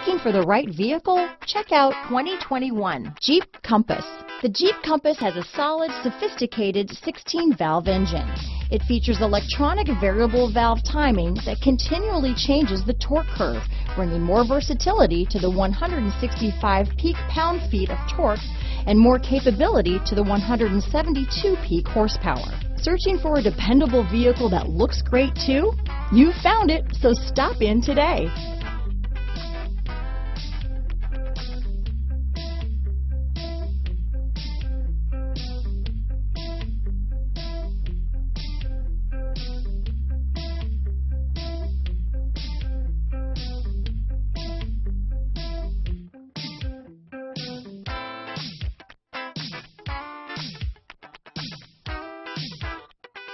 Looking for the right vehicle? Check out 2021 Jeep Compass. The Jeep Compass has a solid, sophisticated 16-valve engine. It features electronic variable valve timing that continually changes the torque curve, bringing more versatility to the 165 peak pound-feet of torque and more capability to the 172 peak horsepower. Searching for a dependable vehicle that looks great too? You found it, so stop in today.